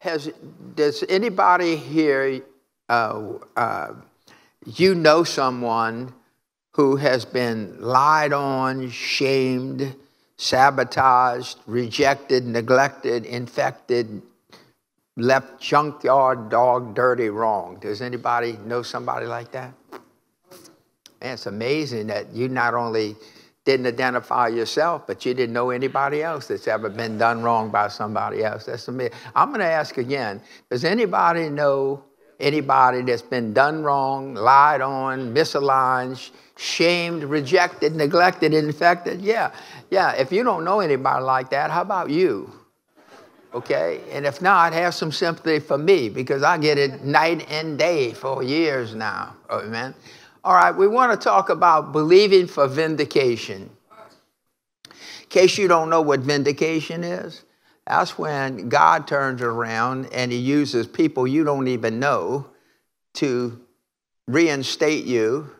has does anybody here uh, uh, you know someone who has been lied on, shamed, sabotaged, rejected, neglected, infected, left junkyard dog dirty wrong. Does anybody know somebody like that? Man, it's amazing that you not only didn't identify yourself, but you didn't know anybody else that's ever been done wrong by somebody else. That's amazing. I'm going to ask again Does anybody know anybody that's been done wrong, lied on, misaligned, shamed, rejected, neglected, infected? Yeah, yeah. If you don't know anybody like that, how about you? Okay? And if not, have some sympathy for me because I get it night and day for years now. Amen. All right, we want to talk about believing for vindication. In case you don't know what vindication is, that's when God turns around and he uses people you don't even know to reinstate you,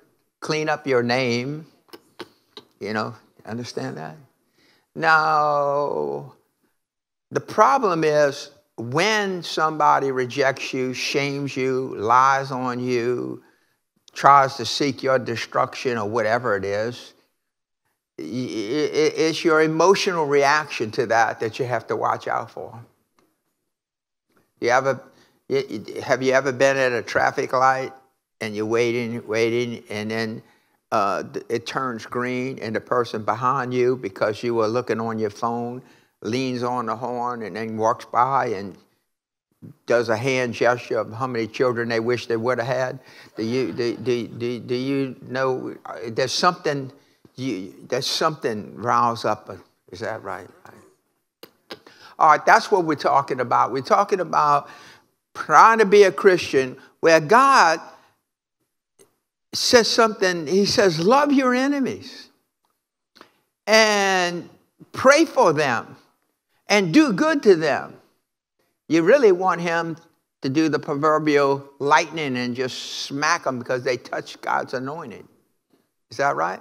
clean up your name. You know, understand that? Now, the problem is when somebody rejects you, shames you, lies on you, tries to seek your destruction or whatever it is, it's your emotional reaction to that that you have to watch out for. You ever, have you ever been at a traffic light and you're waiting, waiting, and then uh, it turns green and the person behind you, because you were looking on your phone, leans on the horn and then walks by and does a hand gesture of how many children they wish they would have had. Do you, do, do, do, do you know uh, there's something, you, there's something riles up, uh, is that right? All right, that's what we're talking about. We're talking about trying to be a Christian where God says something, He says, love your enemies and pray for them and do good to them. You really want him to do the proverbial lightning and just smack them because they touch God's anointed. Is that right?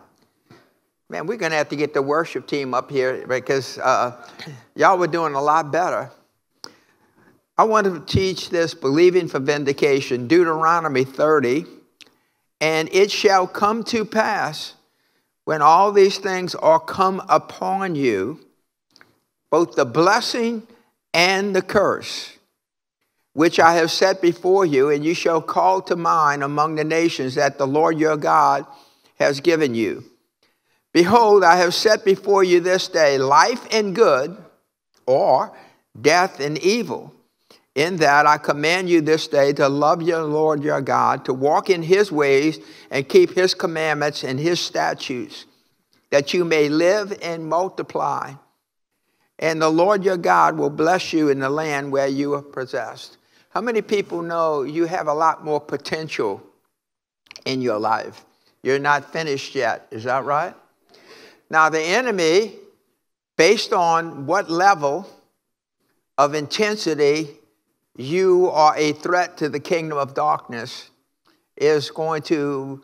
Man, we're going to have to get the worship team up here because uh, y'all were doing a lot better. I want to teach this believing for vindication, Deuteronomy 30. And it shall come to pass when all these things are come upon you both the blessing and the curse, which I have set before you, and you shall call to mind among the nations that the Lord your God has given you. Behold, I have set before you this day life and good, or death and evil. In that I command you this day to love your Lord your God, to walk in his ways and keep his commandments and his statutes, that you may live and multiply and the Lord your God will bless you in the land where you are possessed. How many people know you have a lot more potential in your life? You're not finished yet, is that right? Now, the enemy, based on what level of intensity you are a threat to the kingdom of darkness, is going to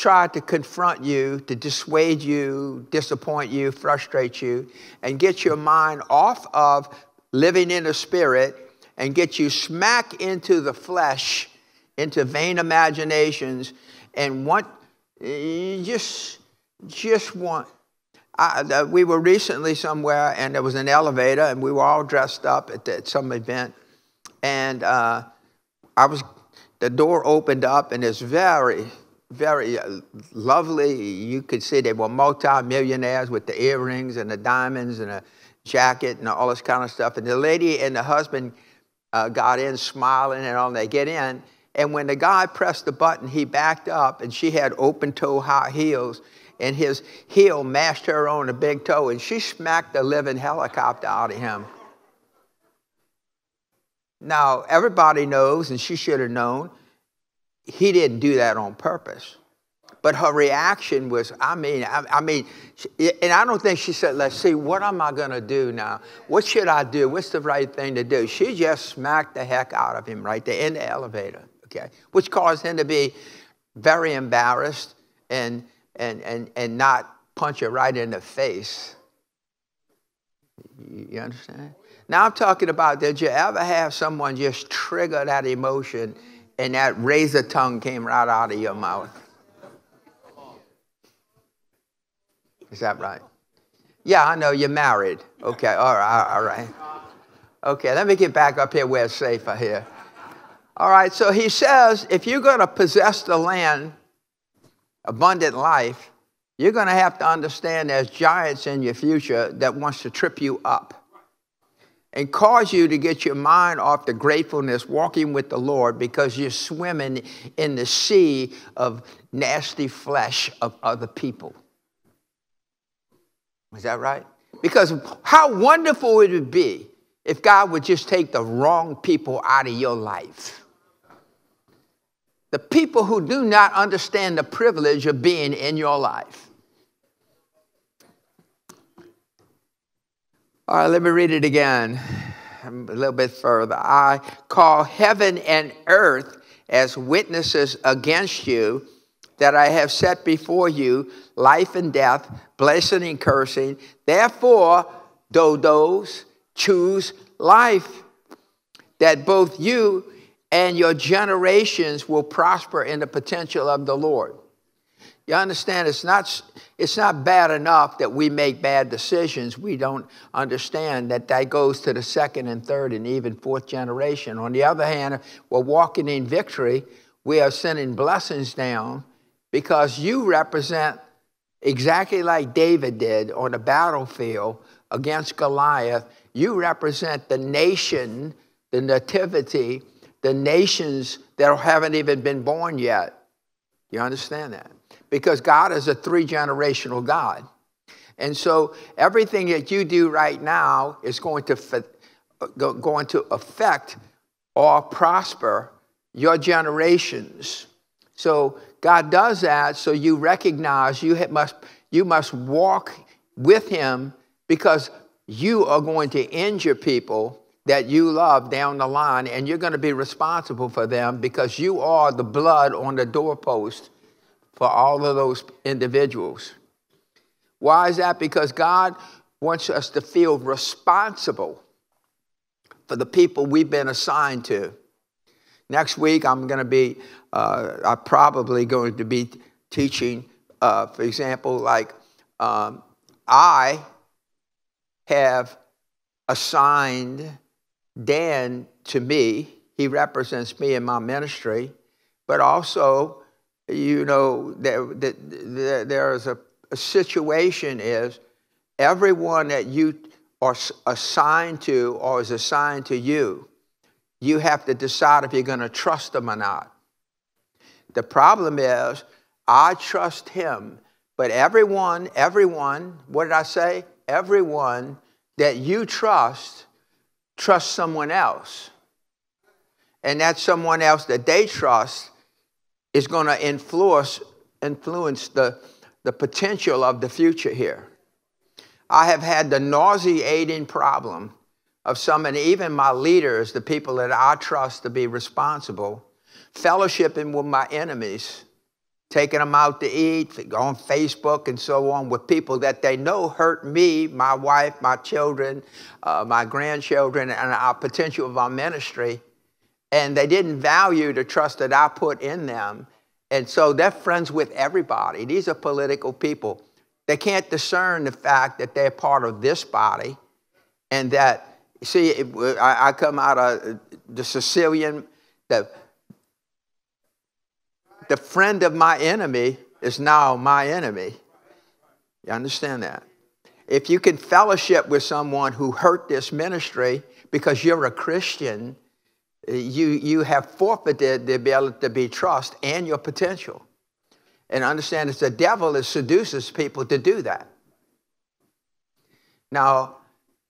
try to confront you, to dissuade you, disappoint you, frustrate you, and get your mind off of living in the spirit and get you smack into the flesh, into vain imaginations, and want you just just want. I, we were recently somewhere, and there was an elevator, and we were all dressed up at, the, at some event, and uh, I was the door opened up, and it's very very uh, lovely. You could see they were multi-millionaires with the earrings and the diamonds and a jacket and all this kind of stuff. And the lady and the husband uh, got in smiling and all. They get in, and when the guy pressed the button, he backed up, and she had open-toe high heels, and his heel mashed her on the big toe, and she smacked the living helicopter out of him. Now, everybody knows, and she should have known, he didn't do that on purpose. But her reaction was, I mean, I, I mean, and I don't think she said, let's see, what am I going to do now? What should I do? What's the right thing to do? She just smacked the heck out of him right there in the elevator, okay? Which caused him to be very embarrassed and, and, and, and not punch her right in the face. You understand? Now I'm talking about did you ever have someone just trigger that emotion and that razor tongue came right out of your mouth? Is that right? Yeah, I know you're married. Okay, all right, all right. Okay, let me get back up here where it's safer here. All right, so he says if you're going to possess the land, abundant life, you're going to have to understand there's giants in your future that wants to trip you up and cause you to get your mind off the gratefulness walking with the Lord because you're swimming in the sea of nasty flesh of other people. Is that right? Because how wonderful it would be if God would just take the wrong people out of your life? The people who do not understand the privilege of being in your life. All right, let me read it again a little bit further. I call heaven and earth as witnesses against you that I have set before you life and death, blessing and cursing. Therefore, dodos, choose life, that both you and your generations will prosper in the potential of the Lord. You understand, it's not, it's not bad enough that we make bad decisions. We don't understand that that goes to the second and third and even fourth generation. On the other hand, we're walking in victory. We are sending blessings down because you represent exactly like David did on the battlefield against Goliath. You represent the nation, the nativity, the nations that haven't even been born yet. You understand that? Because God is a three generational God. And so everything that you do right now is going to, going to affect or prosper your generations. So God does that so you recognize you must, you must walk with Him because you are going to injure people that you love down the line, and you're going to be responsible for them because you are the blood on the doorpost for all of those individuals. Why is that? Because God wants us to feel responsible for the people we've been assigned to. Next week, I'm going to be, uh, I'm probably going to be teaching, uh, for example, like um, I have assigned Dan to me. He represents me in my ministry, but also, you know, there, there, there is a, a situation is everyone that you are assigned to or is assigned to you you have to decide if you're going to trust them or not. The problem is, I trust him, but everyone, everyone, what did I say? Everyone that you trust, trust someone else. And that someone else that they trust is going to influence, influence the, the potential of the future here. I have had the nauseating problem of some, and even my leaders, the people that I trust to be responsible, fellowshipping with my enemies, taking them out to eat, on Facebook and so on, with people that they know hurt me, my wife, my children, uh, my grandchildren, and our potential of our ministry. And they didn't value the trust that I put in them. And so they're friends with everybody. These are political people. They can't discern the fact that they're part of this body and that See, it, I, I come out of the Sicilian, the, the friend of my enemy is now my enemy. You understand that? If you can fellowship with someone who hurt this ministry because you're a Christian, you, you have forfeited the ability to be trust and your potential. And understand it's the devil that seduces people to do that. Now,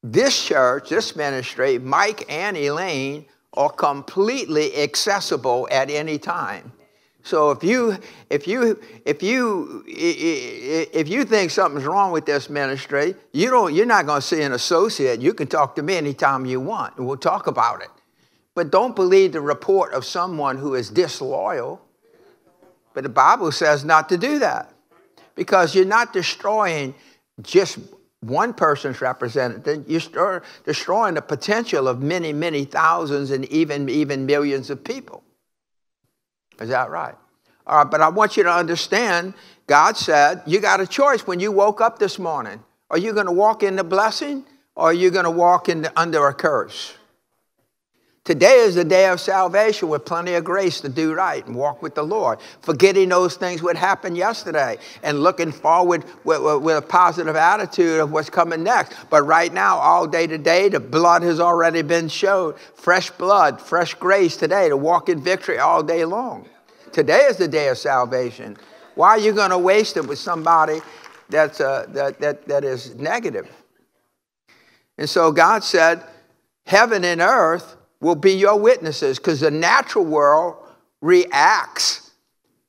this church, this ministry, Mike and Elaine are completely accessible at any time. So if you if you if you if you think something's wrong with this ministry, you don't you're not going to see an associate. You can talk to me anytime you want, and we'll talk about it. But don't believe the report of someone who is disloyal. But the Bible says not to do that because you're not destroying just one person's representative. you're destroying the potential of many, many thousands and even, even millions of people. Is that right? All right, but I want you to understand God said, you got a choice when you woke up this morning. Are you going to walk in the blessing or are you going to walk in the, under a curse? Today is the day of salvation with plenty of grace to do right and walk with the Lord, forgetting those things what happened yesterday and looking forward with, with, with, a positive attitude of what's coming next. But right now, all day today, the blood has already been showed. Fresh blood, fresh grace today to walk in victory all day long. Today is the day of salvation. Why are you going to waste it with somebody that's, uh, that, that, that is negative? And so God said, Heaven and earth will be your witnesses because the natural world reacts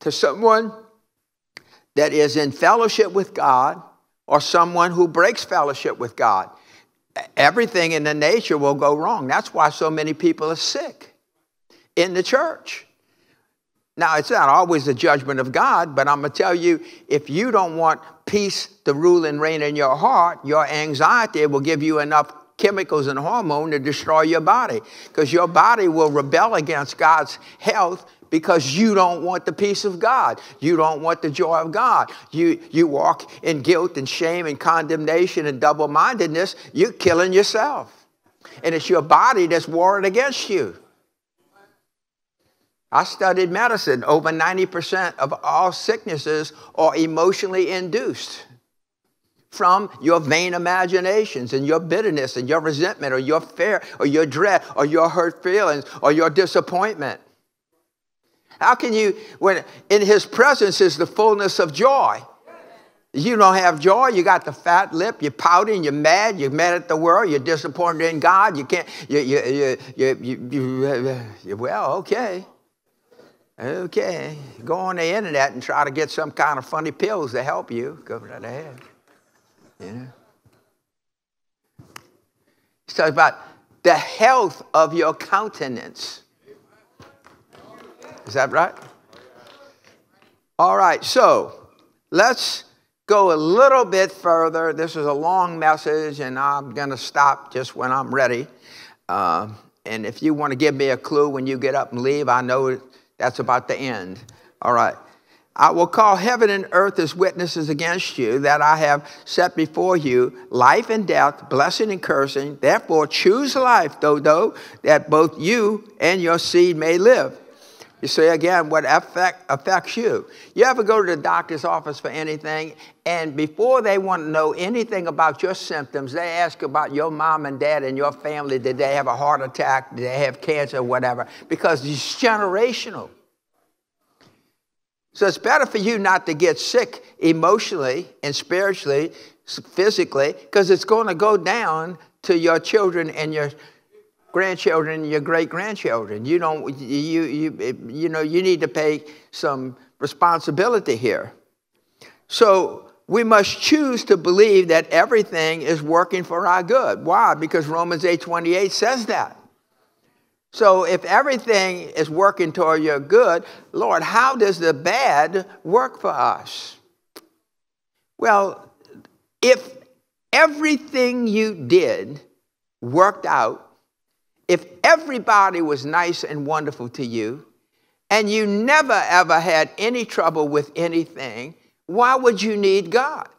to someone that is in fellowship with God or someone who breaks fellowship with God. Everything in the nature will go wrong. That's why so many people are sick in the church. Now, it's not always the judgment of God, but I'm going to tell you if you don't want peace to rule and reign in your heart, your anxiety will give you enough chemicals and hormone to destroy your body because your body will rebel against God's health because you don't want the peace of God. You don't want the joy of God. You, you walk in guilt and shame and condemnation and double mindedness. You're killing yourself. And it's your body that's warring against you. I studied medicine. Over 90% of all sicknesses are emotionally induced from your vain imaginations and your bitterness and your resentment or your fear or your dread or your hurt feelings or your disappointment. How can you, when in his presence is the fullness of joy? You don't have joy, you got the fat lip, you're pouting, you're mad, you're mad at the world, you're disappointed in God, you can't, you, you, you, you, you, well, okay. Okay, go on the internet and try to get some kind of funny pills to help you. Go right ahead. You know? He talks about the health of your countenance. Is that right? All right, so let's go a little bit further. This is a long message, and I'm going to stop just when I'm ready. Uh, and if you want to give me a clue when you get up and leave, I know that's about the end. All right. I will call heaven and earth as witnesses against you that I have set before you life and death, blessing and cursing. Therefore, choose life, Dodo, that both you and your seed may live. You see, again, what affect, affects you. You ever go to the doctor's office for anything, and before they want to know anything about your symptoms, they ask about your mom and dad and your family. Did they have a heart attack? Did they have cancer? Whatever. Because it's generational. So it's better for you not to get sick emotionally and spiritually, physically, because it's going to go down to your children and your grandchildren and your great grandchildren. You don't, you, you, you know, you need to pay some responsibility here. So we must choose to believe that everything is working for our good. Why? Because Romans 8:28 says that. So if everything is working toward your good, Lord, how does the bad work for us? Well, if everything you did worked out, if everybody was nice and wonderful to you, and you never ever had any trouble with anything, why would you need God?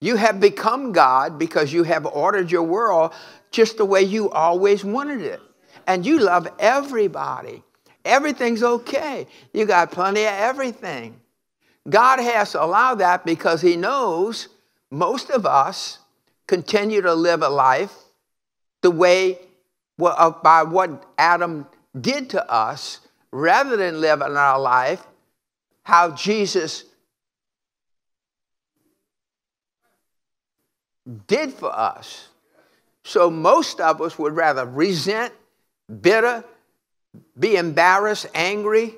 You have become God because you have ordered your world just the way you always wanted it. And you love everybody. Everything's okay. You got plenty of everything. God has to allow that because He knows most of us continue to live a life the way uh, by what Adam did to us rather than living our life how Jesus did for us. So most of us would rather resent, bitter, be embarrassed, angry,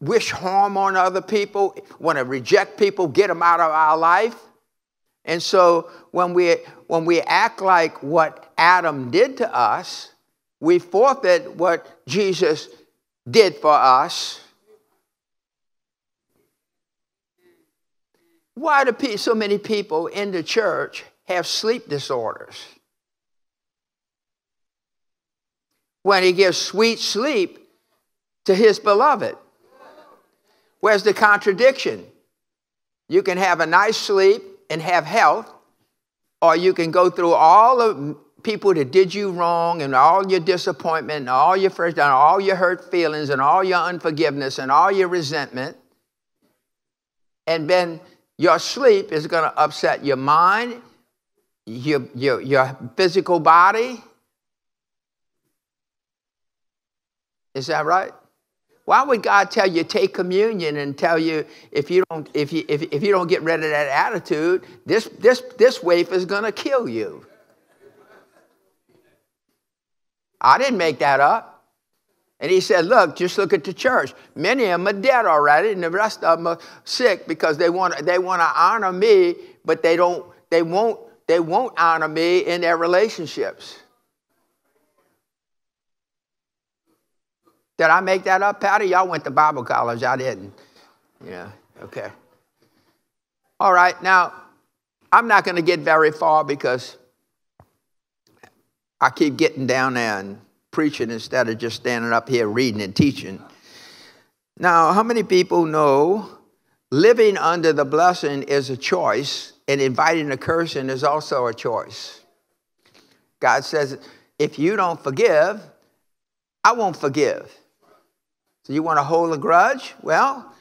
wish harm on other people, want to reject people, get them out of our life. And so when we, when we act like what Adam did to us, we forfeit what Jesus did for us. Why do so many people in the church have sleep disorders? When he gives sweet sleep to his beloved. Where's the contradiction? You can have a nice sleep and have health, or you can go through all the people that did you wrong and all your disappointment and all your first and all your hurt feelings and all your unforgiveness and all your resentment. And then your sleep is going to upset your mind, your, your, your physical body. Is that right? Why would God tell you take communion and tell you if you don't if you if, if you don't get rid of that attitude, this this this wafer is gonna kill you? I didn't make that up. And he said, Look, just look at the church. Many of them are dead already, and the rest of them are sick because they want, they want to honor me, but they don't, they won't, they won't honor me in their relationships. Did I make that up, Patty? Y'all went to Bible college. I didn't. Yeah, okay. All right, now, I'm not going to get very far because I keep getting down there and preaching instead of just standing up here reading and teaching. Now, how many people know living under the blessing is a choice and inviting a cursing is also a choice? God says, if you don't forgive, I won't forgive. So you want to hold a grudge? Well,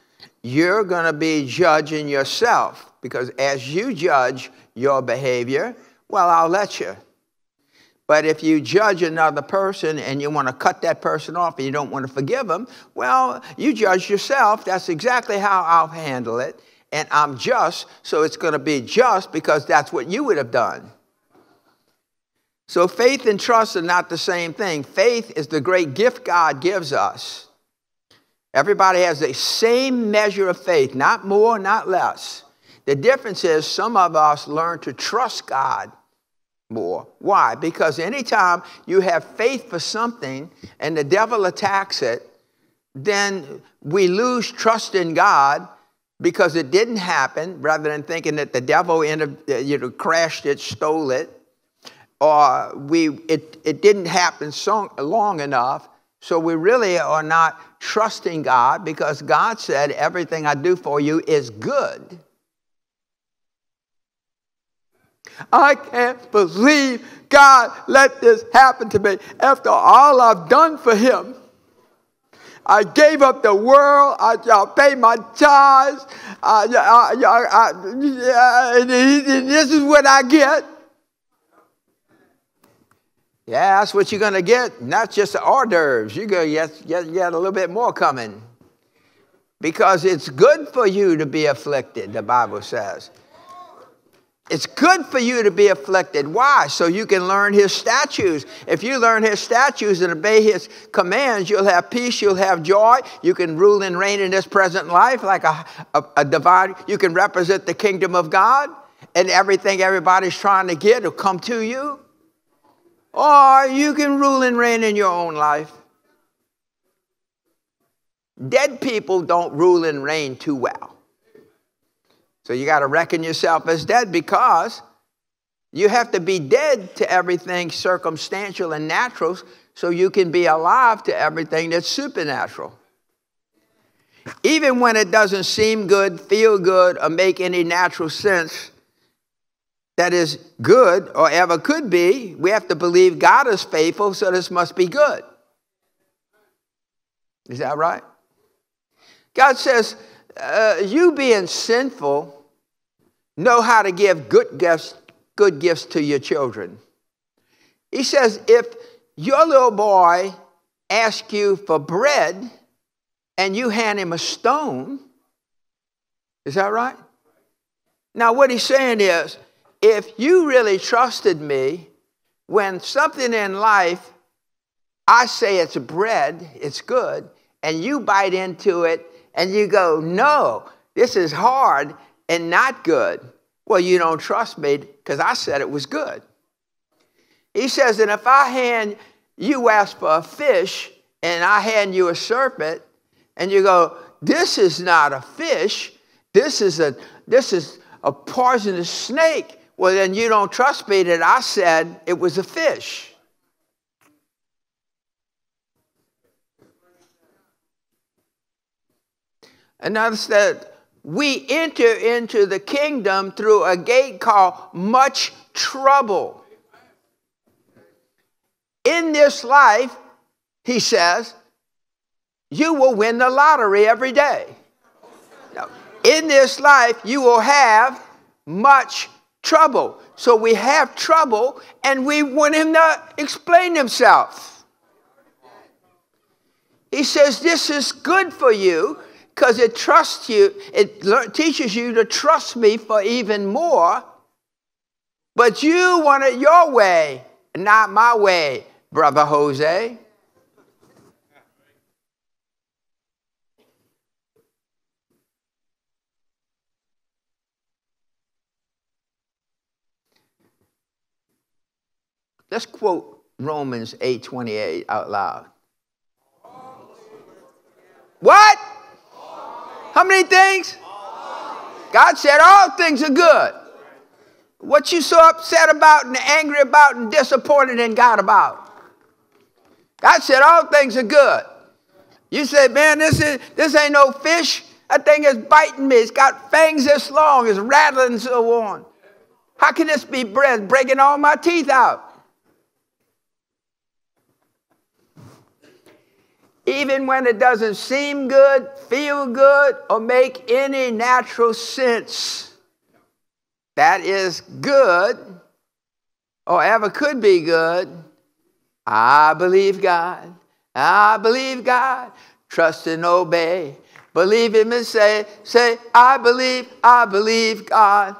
you're going to be judging yourself because as you judge your behavior, well, I'll let you. But if you judge another person and you want to cut that person off and you don't want to forgive them, well, you judge yourself. That's exactly how I'll handle it. And I'm just, so it's going to be just because that's what you would have done. So faith and trust are not the same thing. Faith is the great gift God gives us. Everybody has the same measure of faith, not more, not less. The difference is some of us learn to trust God more. Why? Because anytime you have faith for something and the devil attacks it, then we lose trust in God because it didn't happen, rather than thinking that the devil uh, you know, crashed it, stole it, or we, it, it didn't happen so long enough so we really are not trusting God because God said, Everything I do for you is good. I can't believe God let this happen to me after all I've done for Him. I gave up the world. I, I paid my tithes. I, I, this is what I get. Yeah, that's what you're going to get. Not just the hors d'oeuvres. You're going to get, get, get a little bit more coming. Because it's good for you to be afflicted, the Bible says. It's good for you to be afflicted. Why? So you can learn his statutes. If you learn his statutes and obey his commands, you'll have peace, you'll have joy. You can rule and reign in this present life like a, a, a divine. You can represent the kingdom of God, and everything everybody's trying to get will come to you. Or you can rule and reign in your own life. Dead people don't rule and reign too well. So you got to reckon yourself as dead because you have to be dead to everything circumstantial and natural so you can be alive to everything that's supernatural. Even when it doesn't seem good, feel good, or make any natural sense, that is good or ever could be, we have to believe God is faithful, so this must be good. Is that right? God says, uh, you being sinful, know how to give good gifts, good gifts to your children. He says, if your little boy asks you for bread and you hand him a stone, is that right? Now, what he's saying is, if you really trusted me, when something in life, I say it's bread, it's good, and you bite into it and you go, no, this is hard and not good. Well, you don't trust me because I said it was good. He says, and if I hand you ask for a fish and I hand you a serpent, and you go, this is not a fish, this is a this is a poisonous snake. Well, then you don't trust me that I said it was a fish. Another said, we enter into the kingdom through a gate called much trouble. In this life, he says, you will win the lottery every day. Now, in this life, you will have much trouble. So we have trouble and we want him to explain himself. He says, This is good for you because it trusts you, it teaches you to trust me for even more. But you want it your way, not my way, Brother Jose. Let's quote Romans 8:28 out loud. What? How many things? God said all things are good. What you so upset about and angry about and disappointed in God about? God said all things are good. You say, man, this is this ain't no fish. That thing is biting me. It's got fangs this long. It's rattling so on. How can this be bread? Breaking all my teeth out. Even when it doesn't seem good, feel good, or make any natural sense. That is good, or ever could be good. I believe God. I believe God. Trust and obey. Believe Him and say, say, I believe, I believe God.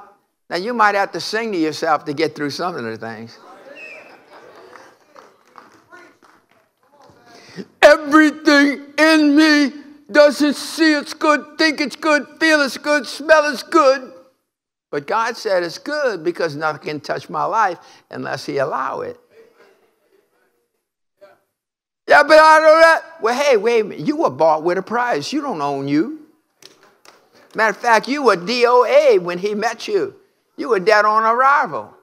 Now you might have to sing to yourself to get through some of the things. Everything in me doesn't see it's good, think it's good, feel it's good, smell it's good. But God said it's good because nothing can touch my life unless He allow it. Yeah, but I know that. Well, hey, wait a minute. You were bought with a price. You don't own you. Matter of fact, you were DOA when he met you. You were dead on arrival.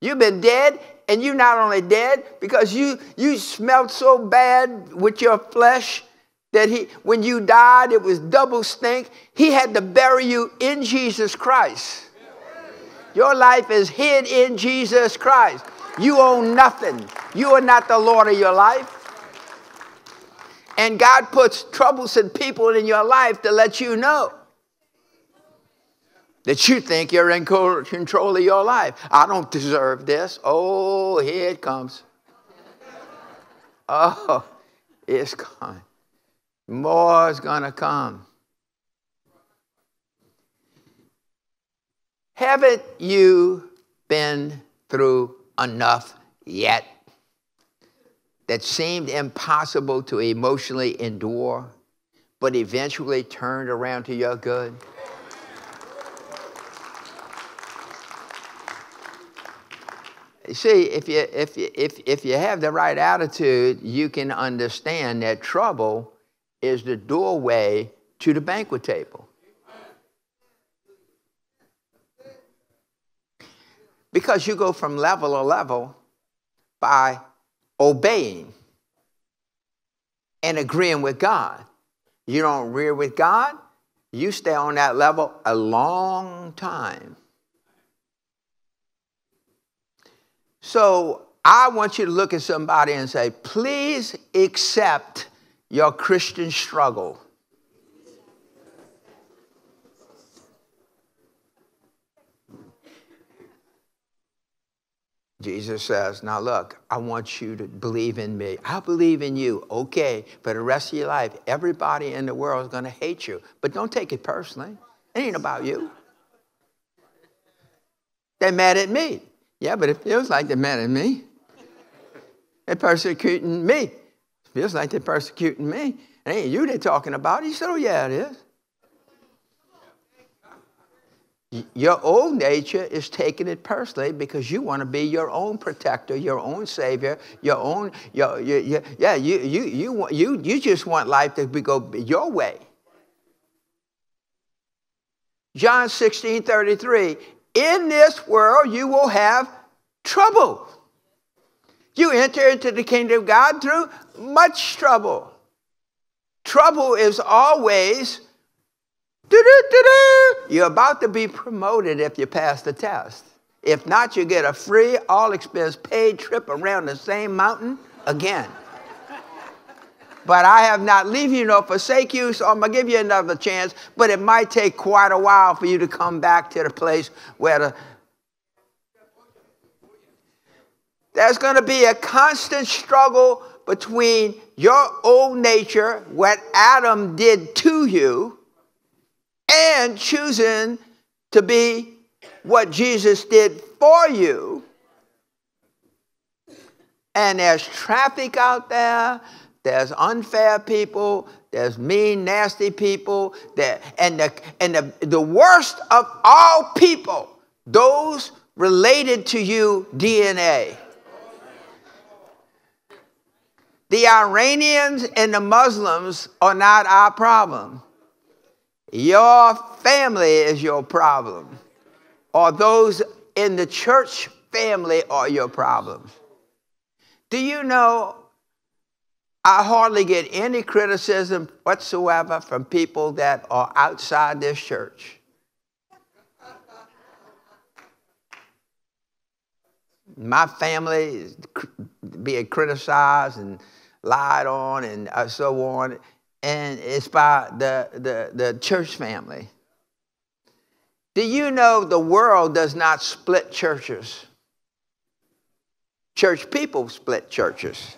You've been dead and you're not only dead because you you smelled so bad with your flesh that he when you died it was double stink. He had to bury you in jesus christ. Your life is hid in jesus christ. You own nothing. You are not the lord of your life. And god puts troublesome people in your life to let you know that you think you're in control of your life. I don't deserve this. Oh, here it comes. Oh, it's coming. More is going to come. Haven't you been through enough yet that seemed impossible to emotionally endure, but eventually turned around to your good? See, if you, if, if, if you have the right attitude, you can understand that trouble is the doorway to the banquet table. Because you go from level to level by obeying and agreeing with God. You don't agree with God, you stay on that level a long time. So I want you to look at somebody and say, please accept your Christian struggle. Jesus says, Now look, I want you to believe in me. I believe in you. Okay, for the rest of your life, everybody in the world is going to hate you. But don't take it personally. It ain't about you. They're mad at me. Yeah, but it feels like they're mad at me. They're persecuting me. It feels like they're persecuting me. It ain't you they're talking about. He said, Oh, yeah, it is. Your old nature is taking it personally because you want to be your own protector, your own savior, your own, your, your, your, yeah, you, you, you, you, you just want life to be, go your way. John 16 33. In this world you will have trouble. You enter into the kingdom of God through much trouble. Trouble is always you're about to be promoted if you pass the test. If not, you get a free, all expense paid trip around the same mountain again. But I have not leave you nor forsake you, so I'm gonna give you another chance. But it might take quite a while for you to come back to the place where the there's going to be a constant struggle between your old nature, what Adam did to you, and choosing to be what Jesus did for you. And there's traffic out there, there's unfair people, there's mean, nasty people, there, and, the, and the, the worst of all people, those related to you DNA. The Iranians and the Muslims are not our problem. Your family is your problem or those in the church family are your problems. Do you know I hardly get any criticism whatsoever from people that are outside this church. My family is being criticized and lied on and uh, so on, and it's by the, the, the church family. Do you know the world does not split churches? Church people split churches.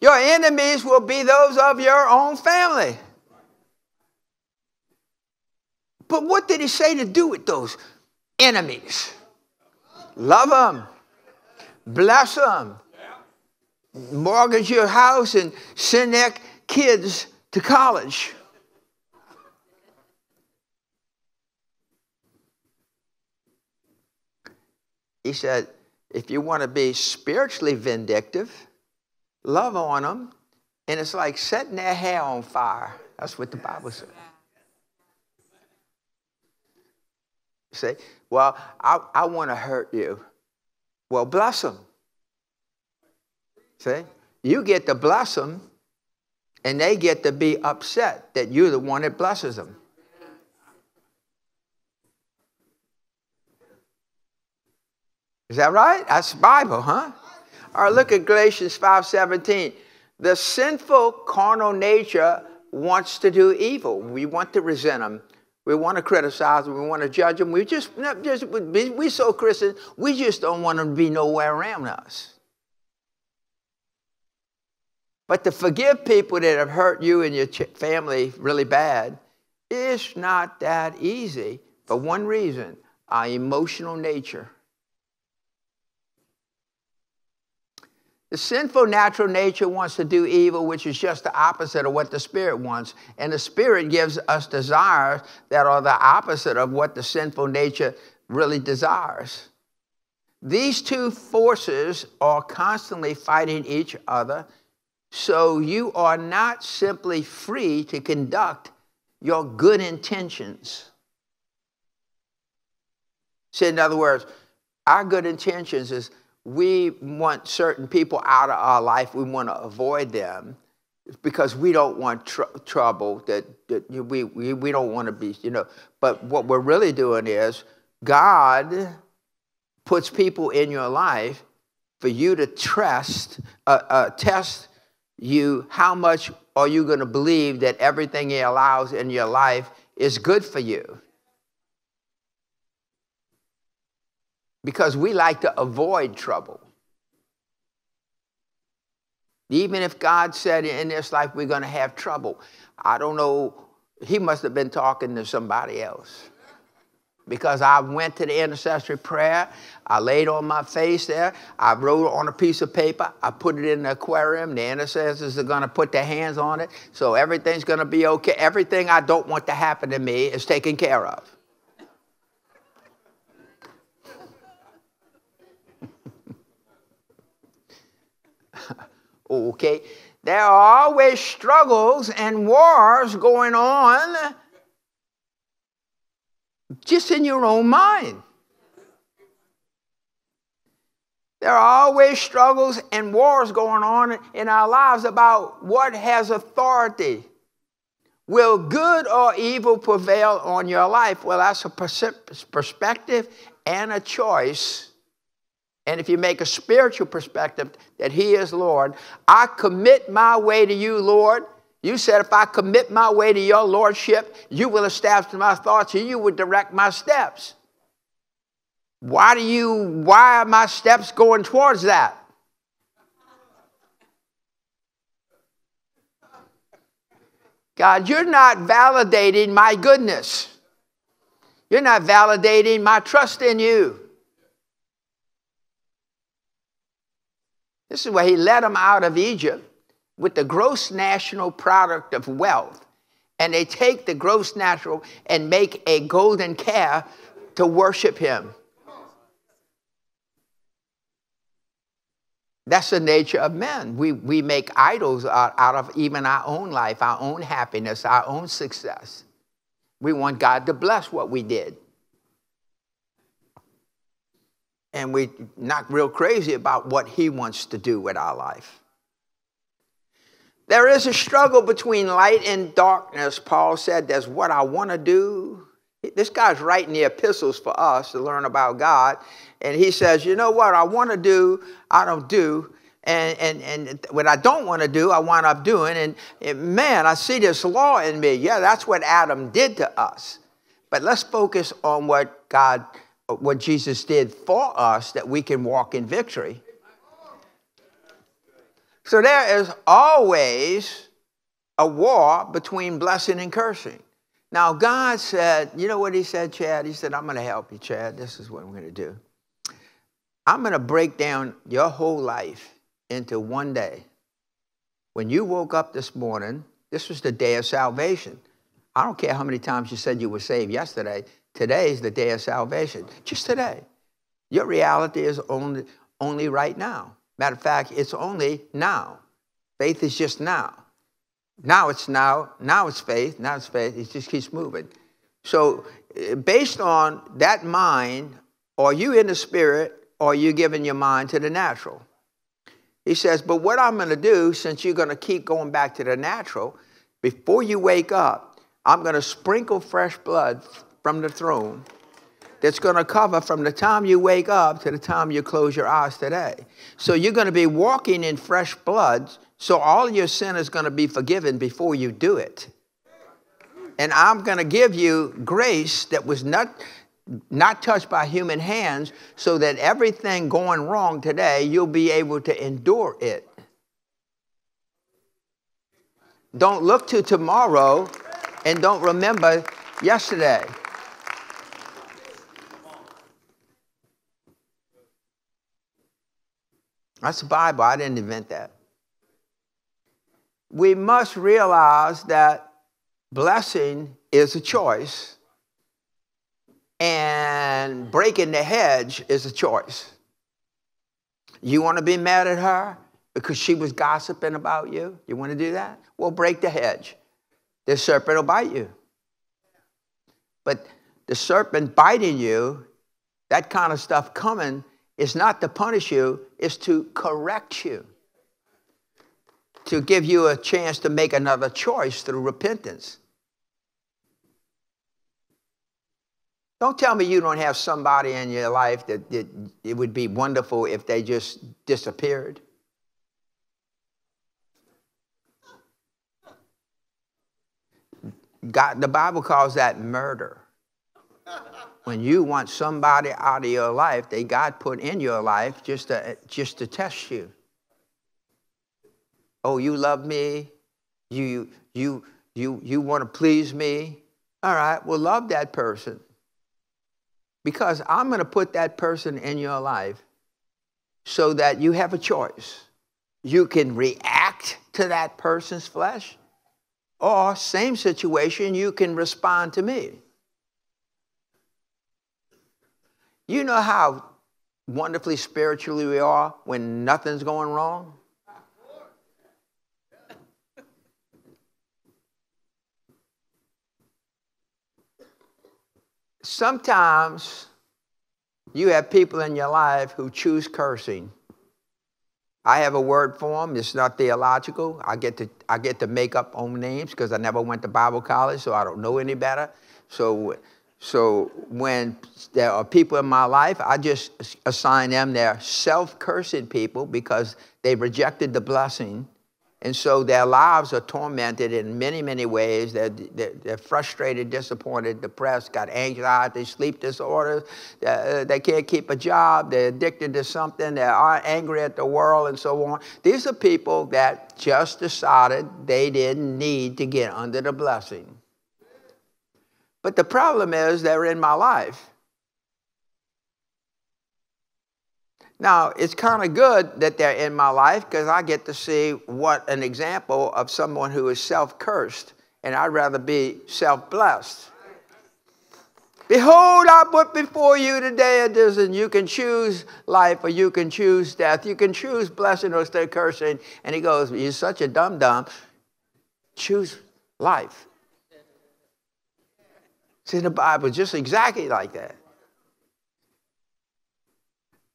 Your enemies will be those of your own family. But what did he say to do with those enemies? Love them, bless them, mortgage your house, and send their kids to college. He said, if you want to be spiritually vindictive, love on them, and it's like setting their hair on fire. That's what the Bible says. say, well, I, I want to hurt you. Well, bless them. See? You get to bless them, and they get to be upset that you're the one that blesses them. Is that right? That's Bible, huh? Right, look at Galatians 5:17. The sinful carnal nature wants to do evil. We want to resent them. We want to criticize them. We want to judge them. We just, just we, we so Christian, we just don't want them to be nowhere around us. But to forgive people that have hurt you and your family really bad, it's not that easy for one reason our emotional nature. The sinful natural nature wants to do evil, which is just the opposite of what the Spirit wants. And the Spirit gives us desires that are the opposite of what the sinful nature really desires. These two forces are constantly fighting each other, so you are not simply free to conduct your good intentions. So, in other words, our good intentions is we want certain people out of our life. We want to avoid them because we don't want tr trouble. That, that we, we, we don't want to be, you know. But what we're really doing is God puts people in your life for you to trust, uh, uh, test you how much are you going to believe that everything He allows in your life is good for you. Because we like to avoid trouble. Even if God said in this life we're going to have trouble, I don't know, he must have been talking to somebody else. Because I went to the intercessory prayer, I laid on my face there, I wrote on a piece of paper, I put it in the aquarium, the intercessors are going to put their hands on it, so everything's going to be okay. Everything I don't want to happen to me is taken care of. Okay? There are always struggles and wars going on just in your own mind. There are always struggles and wars going on in our lives about what has authority. Will good or evil prevail on your life? Well, that's a perspective and a choice. And if you make a spiritual perspective that He is Lord, I commit my way to you, Lord. You said, if I commit my way to your Lordship, you will establish my thoughts and you will direct my steps. Why do you, why are my steps going towards that? God, you're not validating my goodness. You're not validating my trust in you. This is why he led them out of Egypt with the gross national product of wealth. And they take the gross natural and make a golden calf to worship him. That's the nature of men. We, we make idols out, out of even our own life, our own happiness, our own success. We want God to bless what we did. And we're not real crazy about what He wants to do with our life. There is a struggle between light and darkness, Paul said. There's what I want to do. This guy's writing the epistles for us to learn about God. And he says, you know what I want to do, I don't do. And, and, and what I don't want to do, I wind up doing. And, and man, I see this law in me. Yeah, that's what Adam did to us. But let's focus on what God, what Jesus did for us that we can walk in victory. So there is always a war between blessing and cursing. Now, God said, you know what He said, Chad? He said, I'm going to help you, Chad. This is what I'm going to do. I'm going to break down your whole life into one day. When you woke up this morning, this was the day of salvation. I don't care how many times you said you were saved yesterday. Today is the day of salvation. Just today. Your reality is only, only right now. Matter of fact, it's only now. Faith is just now. Now it's now, now it's faith, now it's faith, it just keeps moving. So, eh, based on that mind, are you in the spirit or are you giving your mind to the natural? He says, But what I'm going to do, since you're going to keep going back to the natural, before you wake up, I'm going to sprinkle fresh blood from the throne that's going to cover from the time you wake up to the time you close your eyes today. So you're going to be walking in fresh blood so all your sin is going to be forgiven before you do it. And I'm going to give you grace that was not, not touched by human hands so that everything going wrong today, you'll be able to endure it. Don't look to tomorrow and don't remember yesterday. That's the Bible. I didn't invent that we must realize that blessing is a choice and breaking the hedge is a choice. You want to be mad at her because she was gossiping about you? You want to do that? Well, break the hedge. The serpent will bite you. But the serpent biting you, that kind of stuff coming, is not to punish you, it's to correct you to give you a chance to make another choice through repentance. Don't tell me you don't have somebody in your life that, that it would be wonderful if they just disappeared. God, the Bible calls that murder. When you want somebody out of your life that God put in your life just to, just to test you. Oh, you love me? You, you, you, you want to please me? All right, well, love that person. Because I'm going to put that person in your life so that you have a choice. You can react to that person's flesh, or, same situation, you can respond to me. You know how wonderfully spiritually we are when nothing's going wrong? Sometimes you have people in your life who choose cursing. I have a word for them. It's not theological. I get to, I get to make up own names because I never went to Bible college, so I don't know any better. So so when there are people in my life, I just assign them they're self-cursing people because they rejected the blessing and so their lives are tormented in many, many ways. They're, they're, they're frustrated, disappointed, depressed, got anxiety, sleep disorders. Uh, they can't keep a job. They're addicted to something. They're angry at the world and so on. These are people that just decided they didn't need to get under the blessing. But the problem is they're in my life. Now, it's kind of good that they're in my life because I get to see what an example of someone who is self cursed, and I'd rather be self blessed. Behold, I put before you today a decision. You can choose life or you can choose death. You can choose blessing or stay cursing. And he goes, You're such a dum dum. Choose life. It's in the Bible, just exactly like that.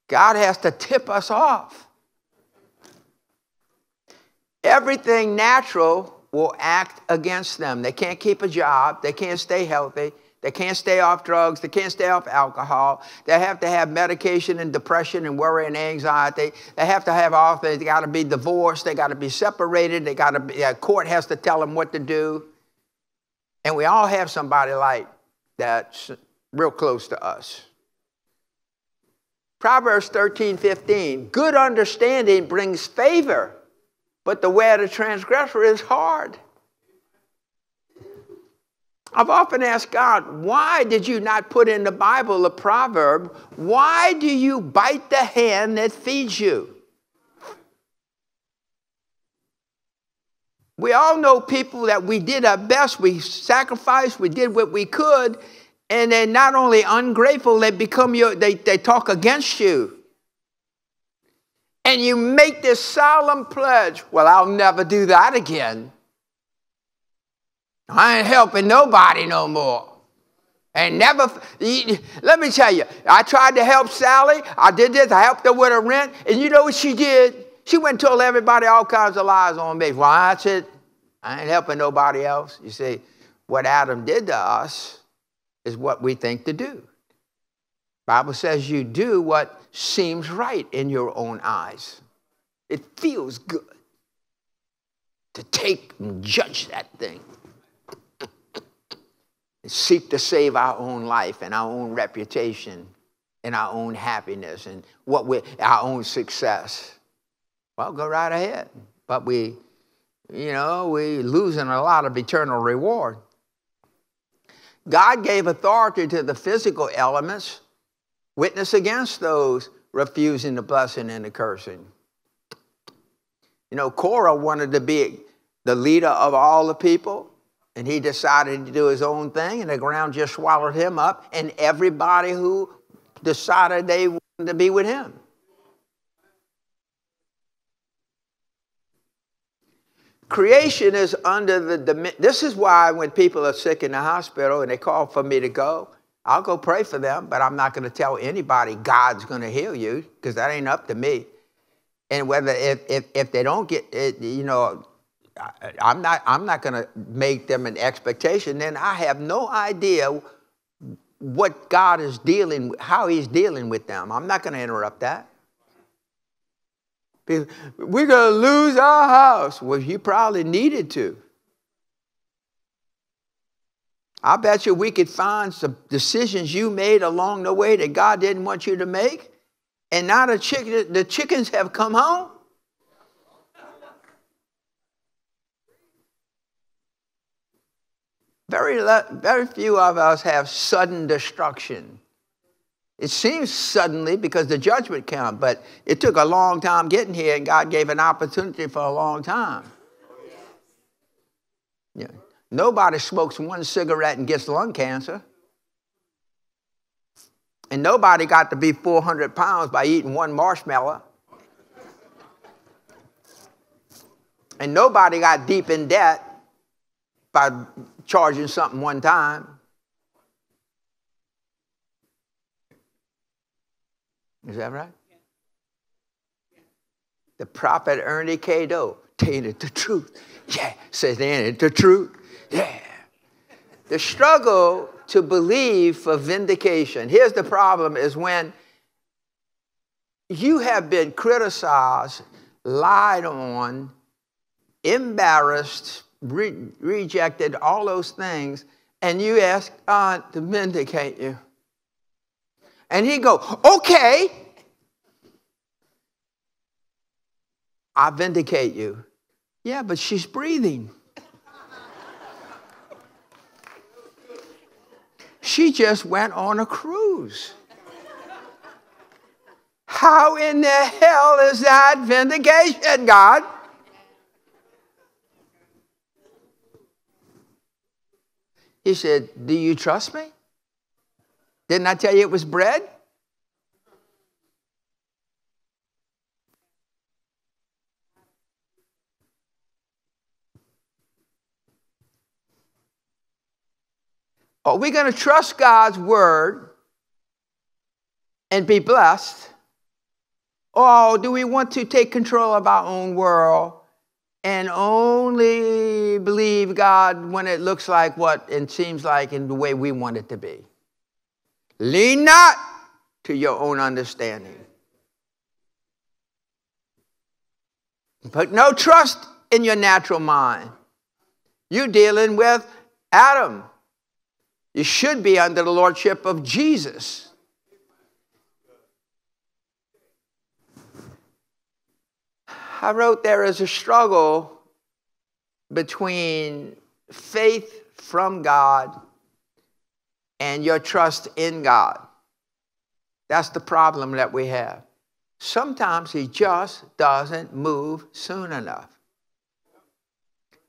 God has to tip us off. Everything natural will act against them. They can't keep a job, they can't stay healthy, they can't stay off drugs, they can't stay off alcohol. They have to have medication and depression and worry and anxiety. They have to have all things. They got to be divorced, they got to be separated, they got to be, a court has to tell them what to do. And we all have somebody like that's real close to us. Proverbs 13, 15. Good understanding brings favor, but the way of the transgressor is hard. I've often asked God, why did you not put in the Bible a proverb? Why do you bite the hand that feeds you? We all know people that we did our best, we sacrificed, we did what we could, and they're not only ungrateful, they become your, they, they talk against you. And you make this solemn pledge, well, I'll never do that again. I ain't helping nobody no more. And never, let me tell you, I tried to help Sally. I did this. I helped her with her rent. And you know what she did? She went and told everybody all kinds of lies on me. Well, I said, I ain't helping nobody else. You see, what Adam did to us is what we think to do. Bible says you do what seems right in your own eyes. It feels good to take and judge that thing. and seek to save our own life and our own reputation and our own happiness and what we our own success. Well, go right ahead. But we, you know, we losing a lot of eternal reward. God gave authority to the physical elements, witness against those refusing the blessing and the cursing. You know, Korah wanted to be the leader of all the people, and he decided to do his own thing, and the ground just swallowed him up, and everybody who decided they wanted to be with him. Creation is under the, this is why when people are sick in the hospital and they call for me to go, I'll go pray for them, but I'm not going to tell anybody God's going to heal you because that ain't up to me. And whether if, if, if they don't get it, you know, I'm not, I'm not going to make them an expectation. Then I have no idea what God is dealing, with, how he's dealing with them. I'm not going to interrupt that. We're going to lose our house. Well, you probably needed to. I bet you we could find some decisions you made along the way that God didn't want you to make. And now the, chicken, the chickens have come home. Very, very few of us have sudden destruction. It seems suddenly because the judgment came, but it took a long time getting here, and God gave an opportunity for a long time. Yeah. Nobody smokes one cigarette and gets lung cancer. And nobody got to be 400 pounds by eating one marshmallow. And nobody got deep in debt by charging something one time. Is that right? The prophet Ernie telling it the truth. Yeah, says it the truth? Yeah. The struggle to believe for vindication. Here's the problem is when you have been criticized, lied on, embarrassed, re- rejected, all those things, and you ask God to vindicate you. And he'd go, okay, I vindicate you. Yeah, but she's breathing. she just went on a cruise. How in the hell is that vindication, God? He said, Do you trust me? Didn't I tell you it was bread? Are we going to trust God's word and be blessed? Or do we want to take control of our own world and only believe God when it looks like what and seems like in the way we want it to be. Lean not to your own understanding. Put no trust in your natural mind. You're dealing with Adam. You should be under the lordship of Jesus. I wrote there is a struggle between faith from God and your trust in God. That's the problem that we have. Sometimes He just doesn't move soon enough.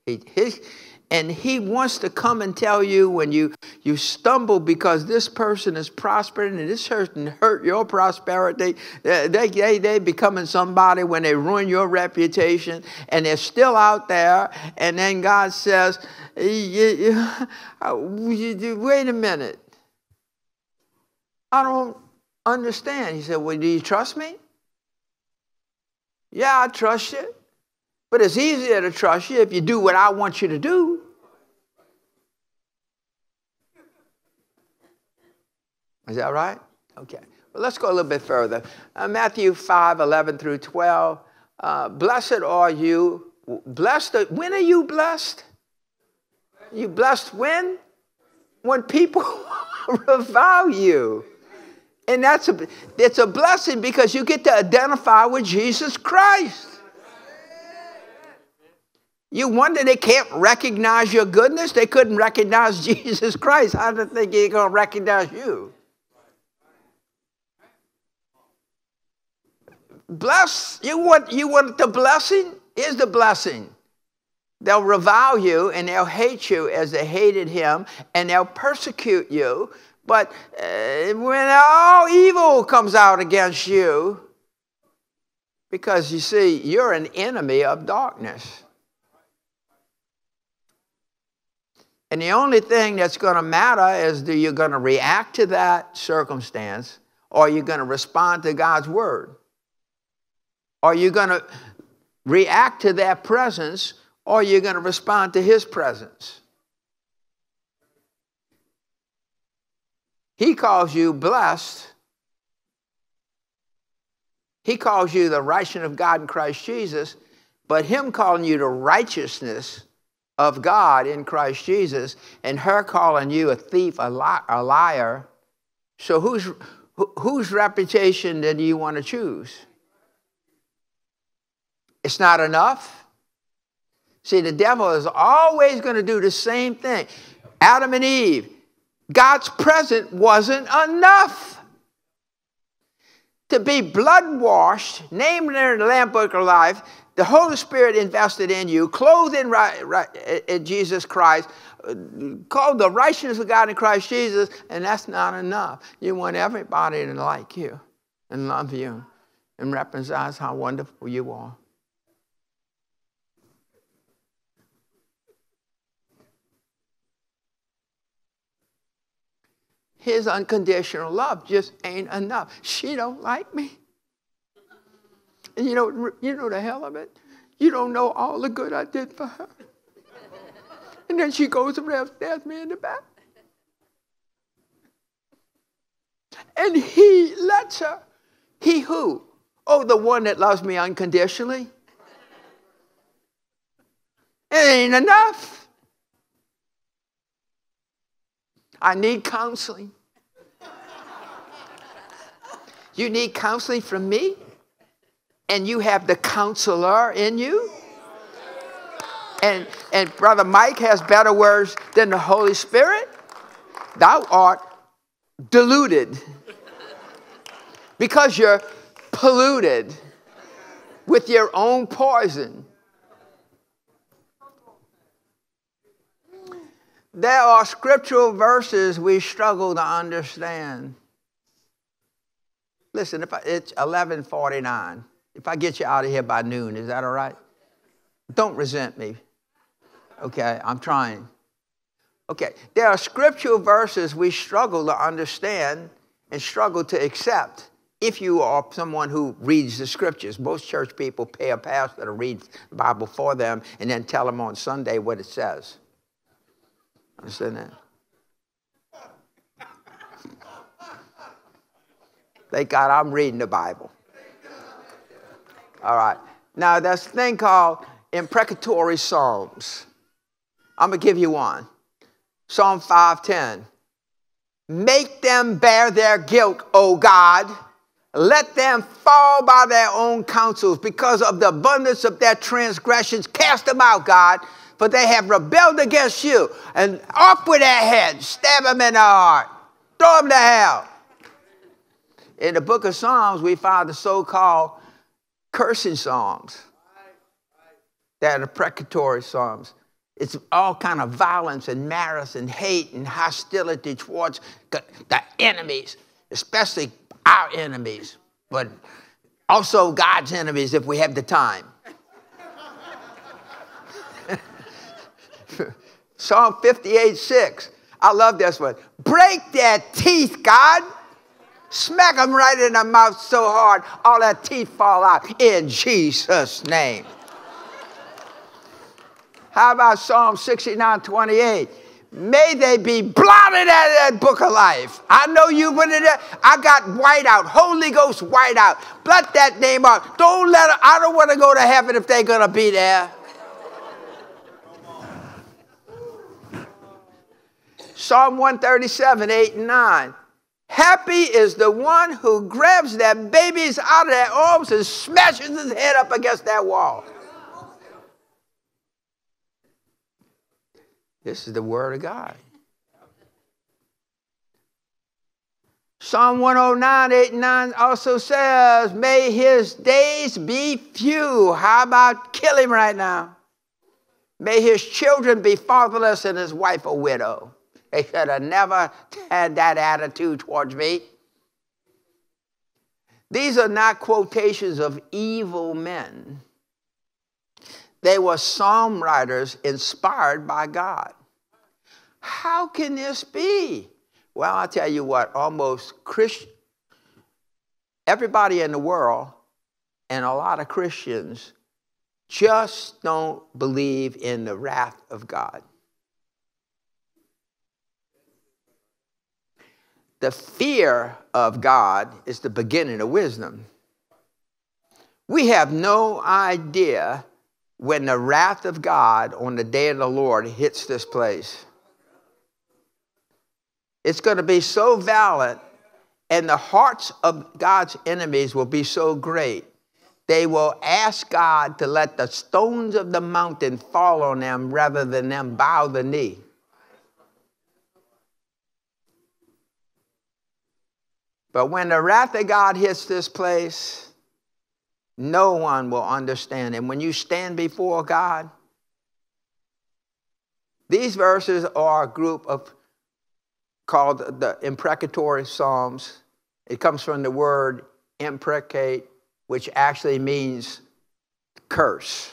He, his, and he wants to come and tell you when you, you stumble because this person is prospering and this person hurt your prosperity. Uh, they, they, they becoming somebody when they ruin your reputation and they're still out there. And then God says, uh, wait a minute. I don't understand. He said, well, do you trust me? Yeah, I trust you. But it's easier to trust you if you do what I want you to do. Is that right? Okay. Well, let's go a little bit further. Uh, Matthew 5 11 through 12. Uh, blessed are you. Blessed. When are you blessed? You blessed when? When people revile you. And that's a, it's a blessing because you get to identify with Jesus Christ. You wonder they can't recognize your goodness? They couldn't recognize Jesus Christ. How do they think going to recognize you? Bless, you want, you want the blessing? Here's the blessing. They'll revile you and they'll hate you as they hated him and they'll persecute you. But uh, when all evil comes out against you, because you see, you're an enemy of darkness. And the only thing that's going to matter is do you going to react to that circumstance or are you going to respond to God's word? Are you going to react to that presence or are you going to respond to his presence? He calls you blessed. He calls you the righteousness of God in Christ Jesus, but him calling you to righteousness of God in Christ Jesus and her calling you a thief, a, li- a liar. So whose, whose reputation do you want to choose? It's not enough. See, the devil is always going to do the same thing. Adam and Eve, God's presence wasn't enough. To be blood washed, named in the Lamb Book of Life, the Holy Spirit invested in you, clothed in, in Jesus Christ, called the righteousness of God in Christ Jesus, and that's not enough. You want everybody to like you and love you and recognize how wonderful you are. His unconditional love just ain't enough. She don't like me. And you know, you know the hell of it? You don't know all the good I did for her. And then she goes and stabs me in the back. And he lets her. He who? Oh, the one that loves me unconditionally. It ain't enough. I need counseling. You need counseling from me? And you have the counselor in you? And, and Brother Mike has better words than the Holy Spirit? Thou art deluded because you're polluted with your own poison. There are scriptural verses we struggle to understand. Listen, if I, it's 11:49. If I get you out of here by noon, is that all right? Don't resent me. Okay, I'm trying. Okay, there are scriptural verses we struggle to understand and struggle to accept if you are someone who reads the scriptures. Most church people pay a pastor to read the Bible for them and then tell them on Sunday what it says. Understand that? Thank God I'm reading the Bible. All right. Now, there's a thing called imprecatory psalms. I'm going to give you one. Psalm 510. Make them bear their guilt, O God. Let them fall by their own counsels because of the abundance of their transgressions. Cast them out, God, for they have rebelled against you. And off with their heads, stab them in the heart, throw them to hell. In the book of Psalms, we find the so called cursing psalms that are precatory psalms. It's all kind of violence and malice and hate and hostility towards the enemies, especially our enemies, but also God's enemies if we have the time. Psalm 58 6. I love this one. Break their teeth, God. Smack them right in the mouth so hard, all their teeth fall out in Jesus' name. How about Psalm 69 28? May they be blotted out of that book of life. I know you put it there. I got white out, Holy Ghost white out. Blot that name out. Don't let her, I don't want to go to heaven if they're going to be there. Psalm 137, 8 and 9. Happy is the one who grabs that baby's out of their arms and smashes his head up against that wall. This is the Word of God. Psalm 109, 8 and 9 also says, May his days be few. How about kill him right now? May his children be fatherless and his wife a widow. They should have never had that attitude towards me. These are not quotations of evil men. They were psalm writers inspired by God. How can this be? Well, I'll tell you what, almost Christian, everybody in the world and a lot of Christians just don't believe in the wrath of God. The fear of God is the beginning of wisdom. We have no idea when the wrath of God on the day of the Lord hits this place. It's going to be so violent, and the hearts of God's enemies will be so great. They will ask God to let the stones of the mountain fall on them rather than them bow the knee. But when the wrath of God hits this place, no one will understand. And when you stand before God, these verses are a group of called the imprecatory Psalms. It comes from the word imprecate, which actually means curse.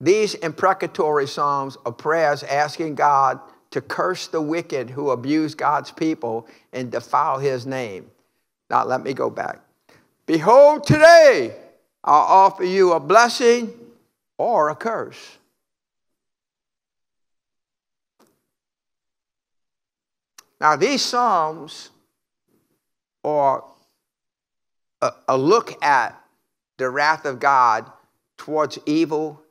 These imprecatory Psalms are prayers asking God to curse the wicked who abuse God's people and defile his name. Now, let me go back. Behold, today I'll offer you a blessing or a curse. Now, these Psalms are a, a look at the wrath of God towards evil,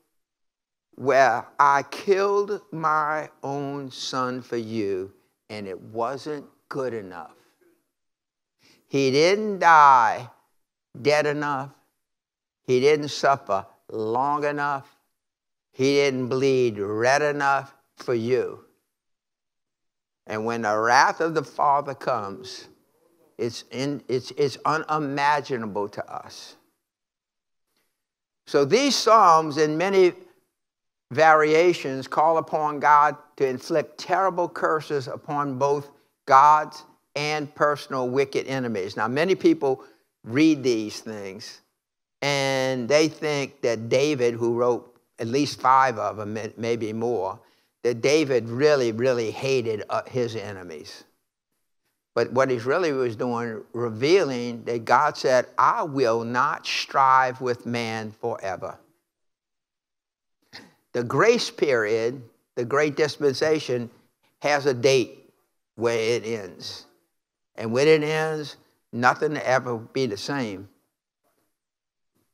where I killed my own son for you, and it wasn't good enough. He didn't die dead enough. He didn't suffer long enough. He didn't bleed red enough for you. And when the wrath of the Father comes, it's, in, it's, it's unimaginable to us. So these Psalms, and many variations, call upon God to inflict terrible curses upon both God's and personal wicked enemies. Now, many people read these things and they think that David, who wrote at least five of them, maybe more, that David really, really hated uh, his enemies. But what he really was doing, revealing that God said, I will not strive with man forever. The grace period, the great dispensation, has a date where it ends. And when it ends, nothing will ever be the same.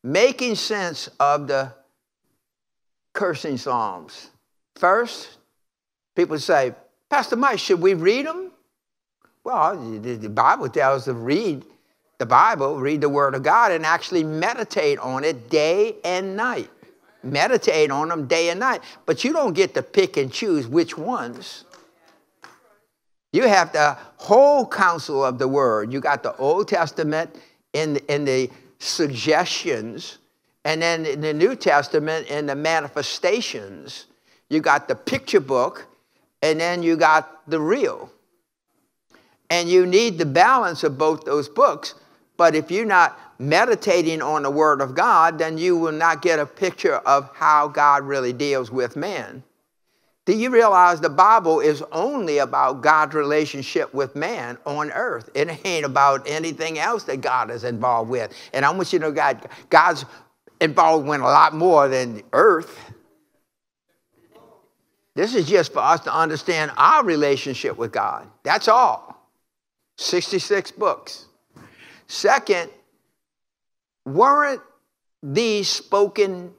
Making sense of the cursing psalms. First, people say, Pastor Mike, should we read them? Well, the Bible tells us to read the Bible, read the Word of God, and actually meditate on it day and night. Meditate on them day and night. But you don't get to pick and choose which ones. You have the whole counsel of the Word. You got the Old Testament in, in the suggestions, and then in the New Testament in the manifestations. You got the picture book, and then you got the real. And you need the balance of both those books. But if you're not meditating on the Word of God, then you will not get a picture of how God really deals with man. Do you realize the Bible is only about God's relationship with man on earth? It ain't about anything else that God is involved with. And I want you to know God, God's involved with a lot more than earth. This is just for us to understand our relationship with God. That's all. 66 books. Second, weren't these spoken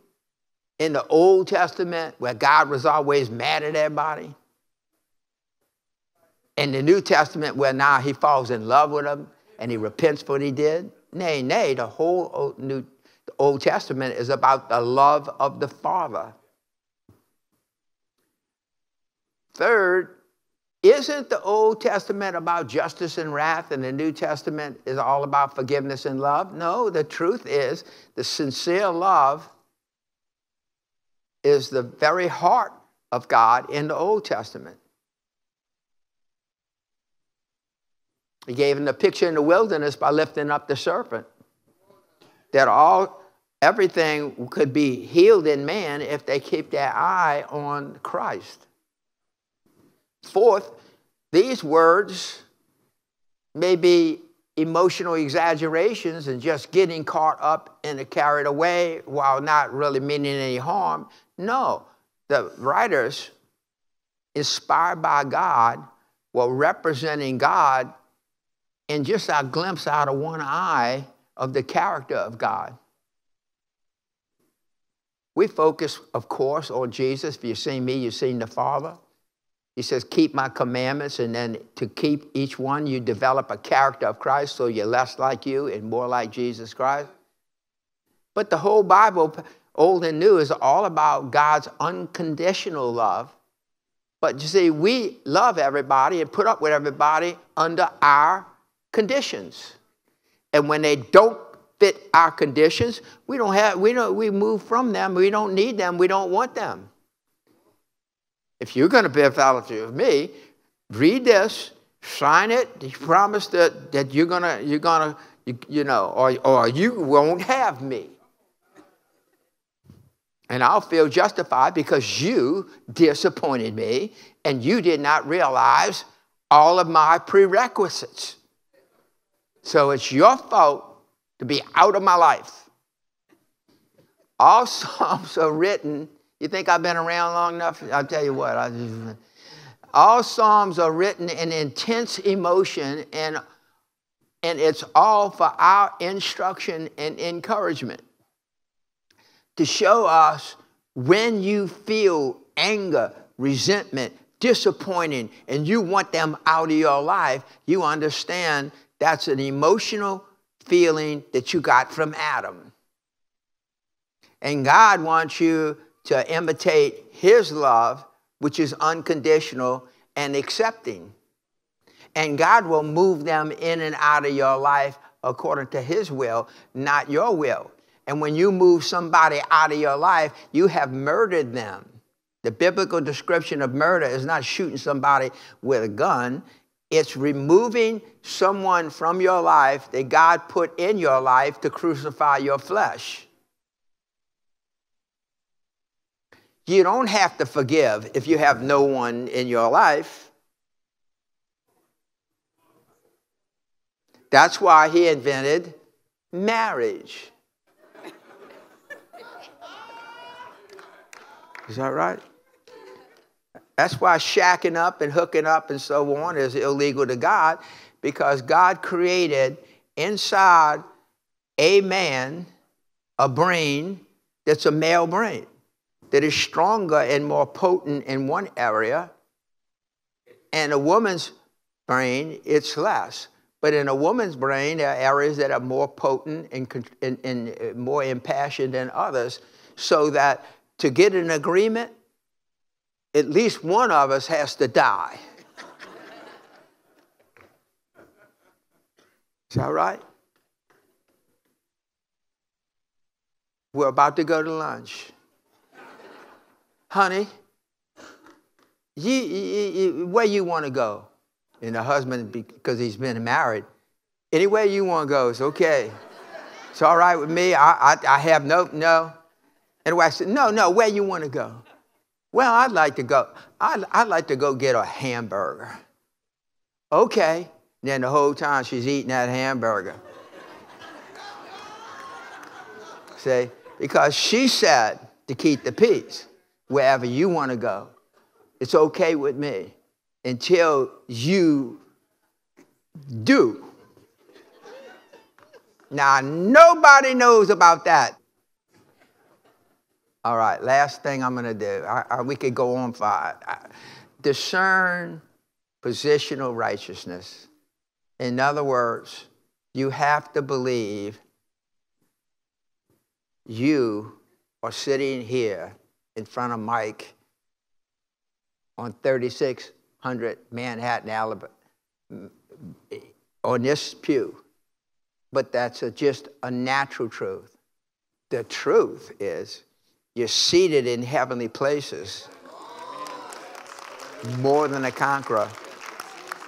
in the Old Testament where God was always mad at everybody? In the New Testament where now he falls in love with them and he repents for what he did? Nay, nay, the whole Old, New, the Old Testament is about the love of the Father. Third, isn't the Old Testament about justice and wrath and the New Testament is all about forgiveness and love? No, the truth is the sincere love is the very heart of God in the Old Testament. He gave him the picture in the wilderness by lifting up the serpent. That all everything could be healed in man if they keep their eye on Christ. Fourth, these words may be emotional exaggerations and just getting caught up and carried away while not really meaning any harm. No, the writers, inspired by God, were representing God in just a glimpse out of one eye of the character of God. We focus, of course, on Jesus. If you've seen me, you've seen the Father. He says, keep my commandments, and then to keep each one, you develop a character of Christ so you're less like you and more like Jesus Christ. But the whole Bible, Old and New, is all about God's unconditional love. But you see, we love everybody and put up with everybody under our conditions. And when they don't fit our conditions, we don't have, we don't, we move from them. We don't need them. We don't want them. If you're going to be a fellowship with me, read this, sign it. You promise that, that you're going to, you're going to, you, you know, or, or you won't have me. And I'll feel justified because you disappointed me and you did not realize all of my prerequisites. So it's your fault to be out of my life. All Psalms are written. You think I've been around long enough? I'll tell you what. Just, all Psalms are written in intense emotion, and, and it's all for our instruction and encouragement to show us when you feel anger, resentment, disappointing, and you want them out of your life, you understand that's an emotional feeling that you got from Adam. And God wants you to imitate his love, which is unconditional and accepting. And God will move them in and out of your life according to his will, not your will. And when you move somebody out of your life, you have murdered them. The biblical description of murder is not shooting somebody with a gun, it's removing someone from your life that God put in your life to crucify your flesh. You don't have to forgive if you have no one in your life. That's why he invented marriage. Is that right? That's why shacking up and hooking up and so on is illegal to God because God created inside a man a brain that's a male brain that is stronger and more potent in one area, and a woman's brain, it's less. But in a woman's brain, there are areas that are more potent and, and, and uh, more impassioned than others, so that to get an agreement, at least one of us has to die. Is that right? We're about to go to lunch honey, you, you, you, where you want to go? And the husband, because he's been married, anywhere you want to go is okay. It's all right with me. I, I, I have no, no. And the wife said, no, no, where you want to go? Well, I'd like to go, I'd, I'd like to go get a hamburger. Okay. Then the whole time she's eating that hamburger. See? Because she said to keep the peace wherever you want to go. It's okay with me until you do. Now, nobody knows about that. All right, last thing I'm going to do. I, I, we could go on for I, discern positional righteousness. In other words, you have to believe you are sitting here in front of Mike on 3600 Manhattan, Alabama, on this pew. But that's a, just a natural truth. The truth is you're seated in heavenly places more than a conqueror.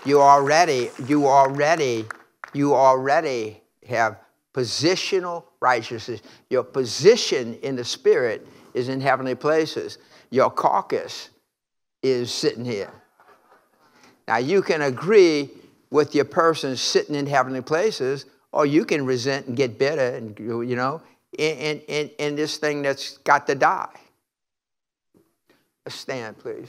You already, you already, you already have positional righteousness. Your position in the spirit is in heavenly places. Your caucus is sitting here. Now, you can agree with your person sitting in heavenly places, or you can resent and get bitter, and you know, in, in, in this thing that's got to die. Stand, please.